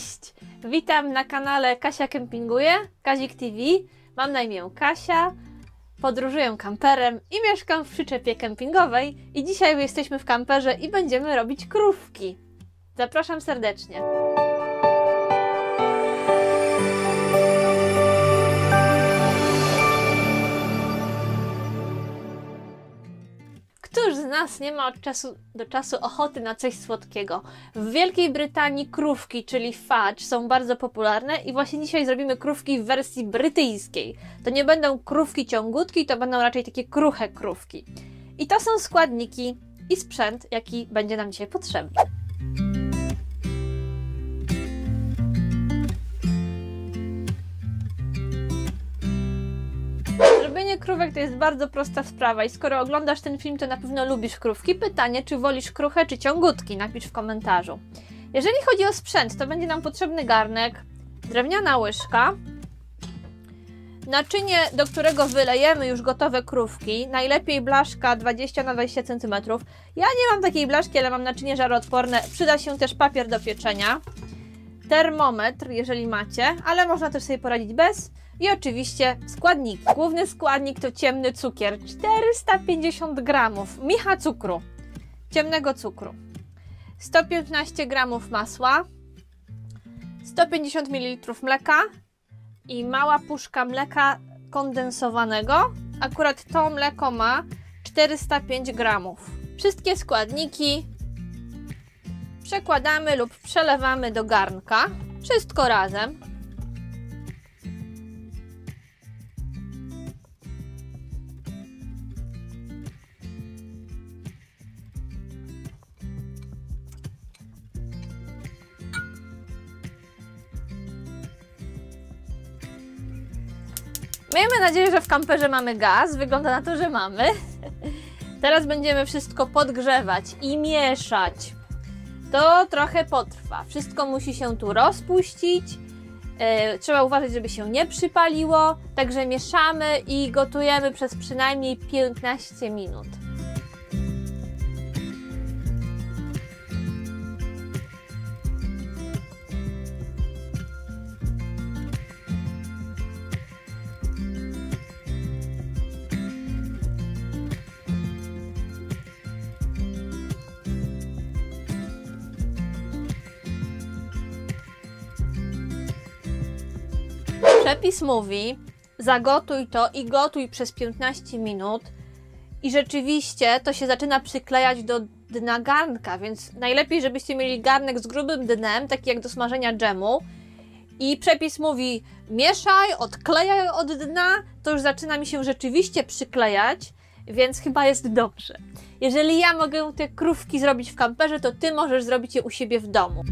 Cześć! Witam na kanale Kasia Kempinguje, Kazik TV. Mam na imię Kasia, podróżuję kamperem i mieszkam w przyczepie kempingowej. I dzisiaj jesteśmy w kamperze i będziemy robić krówki. Zapraszam serdecznie. Nas nie ma od czasu do czasu ochoty na coś słodkiego? W Wielkiej Brytanii krówki, czyli fudge, są bardzo popularne i właśnie dzisiaj zrobimy krówki w wersji brytyjskiej. To nie będą krówki ciągutki, to będą raczej takie kruche krówki. I to są składniki i sprzęt, jaki będzie nam dzisiaj potrzebny. Krówek to jest bardzo prosta sprawa i skoro oglądasz ten film, to na pewno lubisz krówki. Pytanie, czy wolisz kruche czy ciągutki? Napisz w komentarzu. Jeżeli chodzi o sprzęt, to będzie nam potrzebny garnek, drewniana łyżka, naczynie, do którego wylejemy już gotowe krówki, najlepiej blaszka 20 na 20 cm. Ja nie mam takiej blaszki, ale mam naczynie żaroodporne. Przyda się też papier do pieczenia, termometr, jeżeli macie, ale można też sobie poradzić bez. I oczywiście składniki. Główny składnik to ciemny cukier, 450 gramów micha cukru, ciemnego cukru, 115 gramów masła, 150 ml mleka i mała puszka mleka kondensowanego. Akurat to mleko ma 405 gramów. Wszystkie składniki przekładamy lub przelewamy do garnka. Wszystko razem. Miejmy nadzieję, że w kamperze mamy gaz. Wygląda na to, że mamy. Teraz będziemy wszystko podgrzewać i mieszać. To trochę potrwa. Wszystko musi się tu rozpuścić. Yy, trzeba uważać, żeby się nie przypaliło. Także mieszamy i gotujemy przez przynajmniej 15 minut. Przepis mówi, zagotuj to i gotuj przez 15 minut i rzeczywiście to się zaczyna przyklejać do dna garnka, więc najlepiej, żebyście mieli garnek z grubym dnem, taki jak do smażenia dżemu. I przepis mówi, mieszaj, odklejaj od dna, to już zaczyna mi się rzeczywiście przyklejać, więc chyba jest dobrze. Jeżeli ja mogę te krówki zrobić w kamperze, to ty możesz zrobić je u siebie w domu.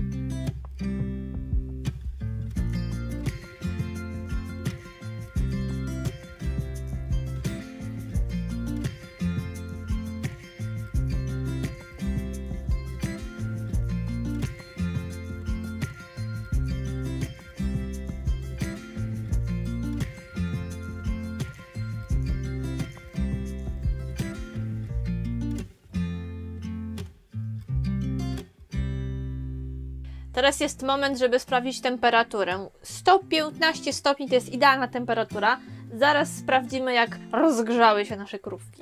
Teraz jest moment, żeby sprawdzić temperaturę. 115 stopni to jest idealna temperatura. Zaraz sprawdzimy, jak rozgrzały się nasze krówki.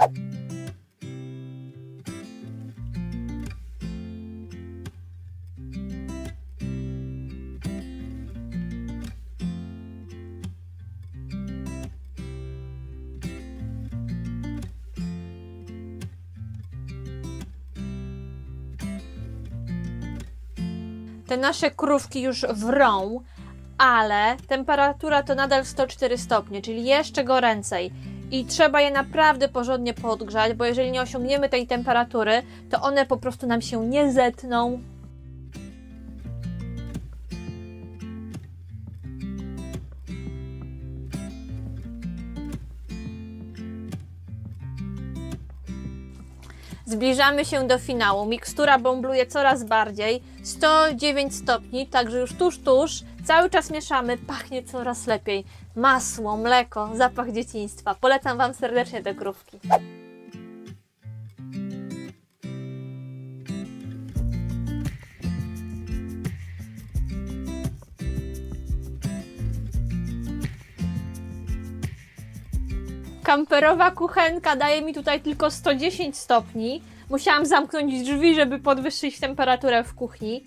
Te nasze krówki już wrą, ale temperatura to nadal 104 stopnie, czyli jeszcze goręcej. I trzeba je naprawdę porządnie podgrzać, bo jeżeli nie osiągniemy tej temperatury, to one po prostu nam się nie zetną. Zbliżamy się do finału. Mikstura bąbluje coraz bardziej. 109 stopni, także już tuż, tuż. Cały czas mieszamy, pachnie coraz lepiej. Masło, mleko, zapach dzieciństwa. Polecam Wam serdecznie te krówki. Kamperowa kuchenka daje mi tutaj tylko 110 stopni. Musiałam zamknąć drzwi, żeby podwyższyć temperaturę w kuchni.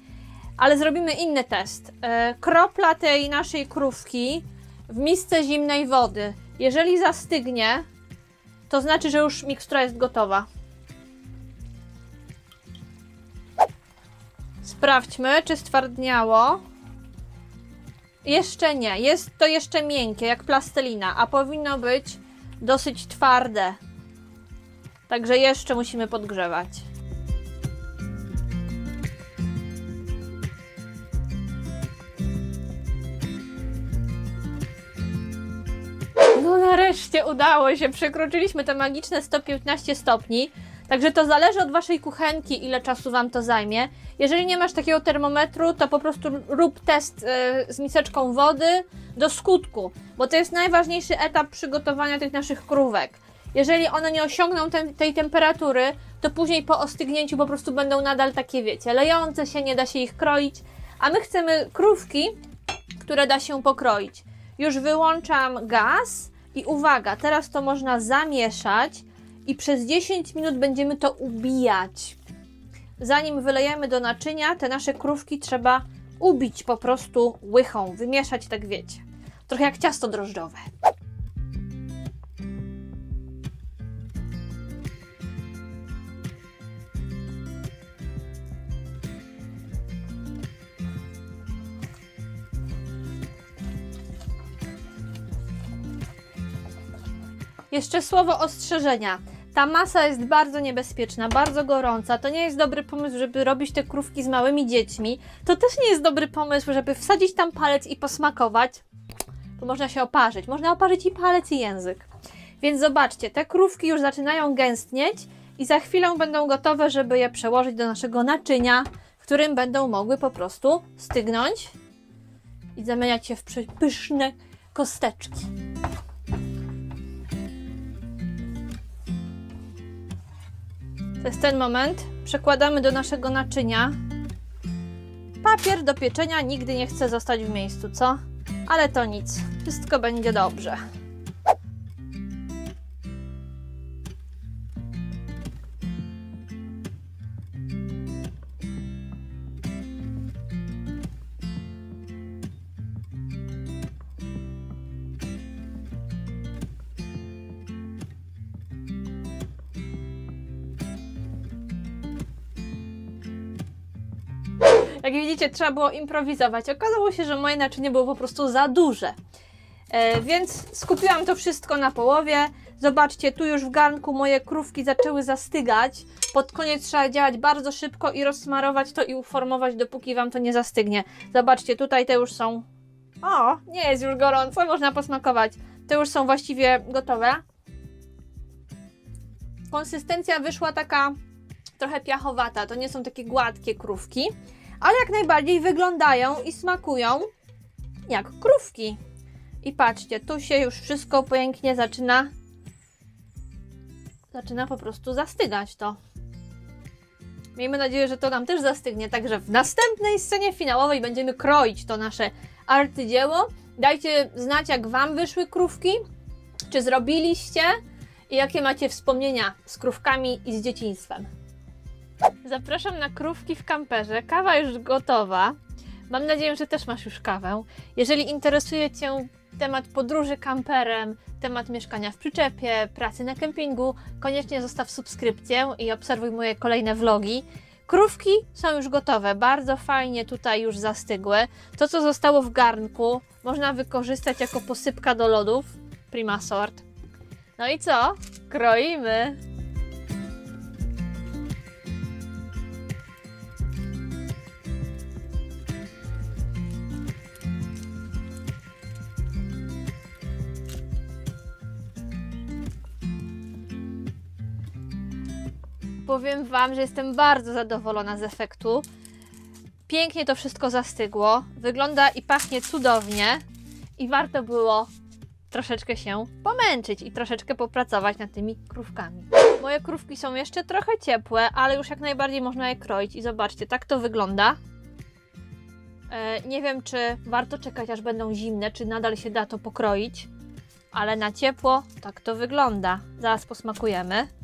Ale zrobimy inny test. E, kropla tej naszej krówki w misce zimnej wody. Jeżeli zastygnie, to znaczy, że już mikstura jest gotowa. Sprawdźmy, czy stwardniało. Jeszcze nie. Jest to jeszcze miękkie, jak plastelina, a powinno być dosyć twarde. Także jeszcze musimy podgrzewać. No nareszcie udało się, przekroczyliśmy te magiczne 115 stopni. Także to zależy od Waszej kuchenki, ile czasu Wam to zajmie. Jeżeli nie masz takiego termometru, to po prostu rób test y, z miseczką wody do skutku, bo to jest najważniejszy etap przygotowania tych naszych krówek. Jeżeli one nie osiągną te, tej temperatury, to później po ostygnięciu po prostu będą nadal takie, wiecie, lejące się, nie da się ich kroić. A my chcemy krówki, które da się pokroić. Już wyłączam gaz i uwaga, teraz to można zamieszać i przez 10 minut będziemy to ubijać. Zanim wylejemy do naczynia, te nasze krówki trzeba ubić po prostu łychą, wymieszać, tak wiecie. Trochę jak ciasto drożdżowe. Jeszcze słowo ostrzeżenia. Ta masa jest bardzo niebezpieczna, bardzo gorąca. To nie jest dobry pomysł, żeby robić te krówki z małymi dziećmi. To też nie jest dobry pomysł, żeby wsadzić tam palec i posmakować. To można się oparzyć. Można oparzyć i palec, i język. Więc zobaczcie, te krówki już zaczynają gęstnieć i za chwilę będą gotowe, żeby je przełożyć do naszego naczynia, w którym będą mogły po prostu stygnąć i zamieniać się w pyszne kosteczki. To jest ten moment. Przekładamy do naszego naczynia. Papier do pieczenia nigdy nie chce zostać w miejscu, co? Ale to nic. Wszystko będzie dobrze. Jak widzicie, trzeba było improwizować. Okazało się, że moje naczynie było po prostu za duże. E, więc skupiłam to wszystko na połowie. Zobaczcie, tu już w garnku moje krówki zaczęły zastygać. Pod koniec trzeba działać bardzo szybko i rozsmarować to i uformować, dopóki Wam to nie zastygnie. Zobaczcie, tutaj te już są... O, nie jest już gorąco, można posmakować. Te już są właściwie gotowe. Konsystencja wyszła taka trochę piachowata. To nie są takie gładkie krówki ale jak najbardziej wyglądają i smakują jak krówki. I patrzcie, tu się już wszystko pięknie zaczyna zaczyna po prostu zastygać to. Miejmy nadzieję, że to nam też zastygnie, także w następnej scenie finałowej będziemy kroić to nasze arcydzieło. Dajcie znać, jak Wam wyszły krówki, czy zrobiliście i jakie macie wspomnienia z krówkami i z dzieciństwem. Zapraszam na krówki w kamperze. Kawa już gotowa. Mam nadzieję, że też masz już kawę. Jeżeli interesuje Cię temat podróży kamperem, temat mieszkania w przyczepie, pracy na kempingu, koniecznie zostaw subskrypcję i obserwuj moje kolejne vlogi. Krówki są już gotowe, bardzo fajnie tutaj już zastygły. To, co zostało w garnku, można wykorzystać jako posypka do lodów. Prima sort. No i co? Kroimy! Powiem Wam, że jestem bardzo zadowolona z efektu. Pięknie to wszystko zastygło. Wygląda i pachnie cudownie. I warto było troszeczkę się pomęczyć i troszeczkę popracować nad tymi krówkami. Moje krówki są jeszcze trochę ciepłe, ale już jak najbardziej można je kroić. I zobaczcie, tak to wygląda. E, nie wiem, czy warto czekać, aż będą zimne, czy nadal się da to pokroić. ale na ciepło tak to wygląda. Zaraz posmakujemy.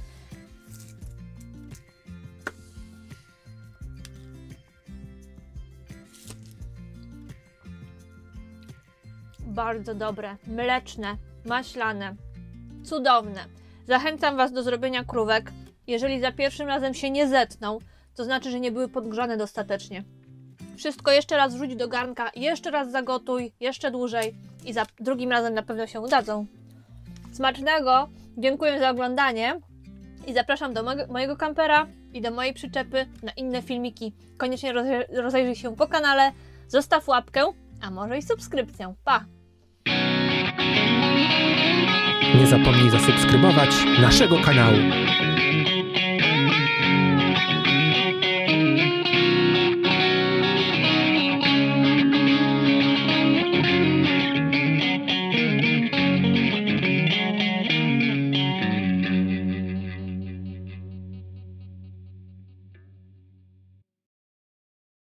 Bardzo dobre, mleczne, maślane, cudowne. Zachęcam Was do zrobienia krówek. Jeżeli za pierwszym razem się nie zetną, to znaczy, że nie były podgrzane dostatecznie. Wszystko jeszcze raz wrzuć do garnka, jeszcze raz zagotuj, jeszcze dłużej i za drugim razem na pewno się udadzą. Smacznego, dziękuję za oglądanie i zapraszam do mojego, kampera i do mojej przyczepy na inne filmiki. Koniecznie rozejrzyj się po kanale, zostaw łapkę, a może i subskrypcję. Pa! Nie zapomnij zasubskrybować naszego kanału.